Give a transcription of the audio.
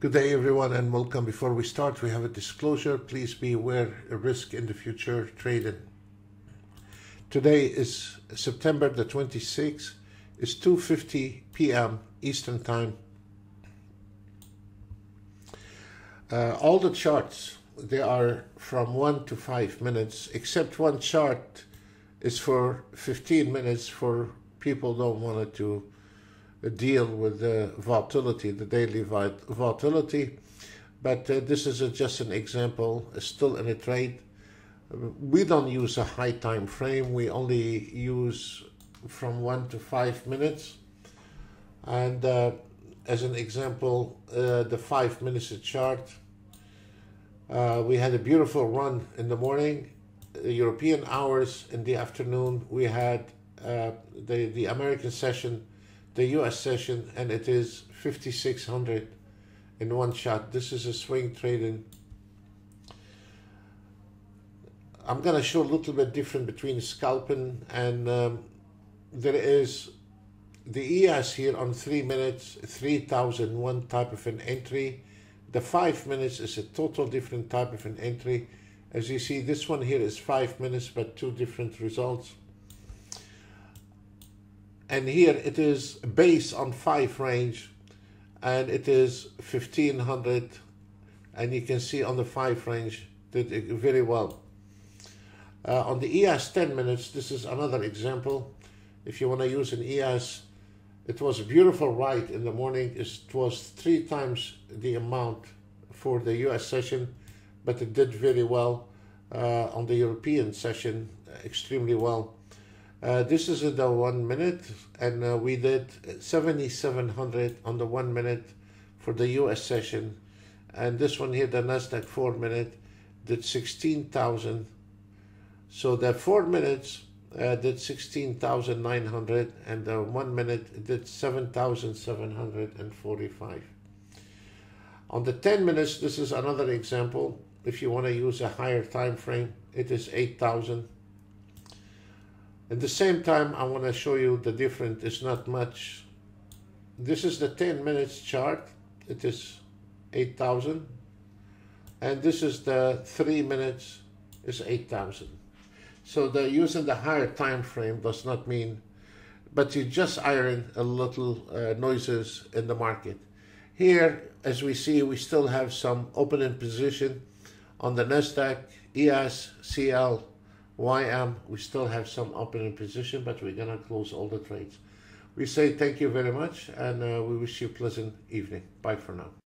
Good day, everyone, and welcome. Before we start, we have a disclosure. Please be aware of risk in the future trading. Today is September the 26th. It's 2.50 p.m. Eastern Time. Uh, all the charts, they are from 1 to 5 minutes, except one chart is for 15 minutes for people don't want to deal with the volatility, the daily volatility. But uh, this is a, just an example, still in a trade. We don't use a high time frame. We only use from one to five minutes. And uh, as an example, uh, the five minutes chart. Uh, we had a beautiful run in the morning. the European hours in the afternoon. We had uh, the the American session the US session and it is 5600 in one shot. This is a swing trading. I'm going to show a little bit different between scalping and um, there is the ES here on three minutes, 3001 type of an entry. The five minutes is a total different type of an entry. As you see, this one here is five minutes, but two different results and here it is based on five range and it is 1500 and you can see on the five range did it very well. Uh, on the ES 10 minutes this is another example. If you want to use an ES it was a beautiful ride in the morning. It was three times the amount for the US session but it did very well uh, on the European session extremely well uh, this is the one minute, and uh, we did 7,700 on the one minute for the US session. And this one here, the NASDAQ four minute, did 16,000. So the four minutes uh, did 16,900, and the one minute did 7,745. On the 10 minutes, this is another example. If you want to use a higher time frame, it is 8,000. At the same time, I want to show you the difference is not much. This is the 10 minutes chart. It is 8,000. And this is the 3 minutes is 8,000. So the using the higher time frame does not mean, but you just iron a little uh, noises in the market. Here, as we see, we still have some opening position on the NASDAQ, ES, CL, YM, we still have some opening position, but we're going to close all the trades. We say thank you very much, and uh, we wish you a pleasant evening. Bye for now.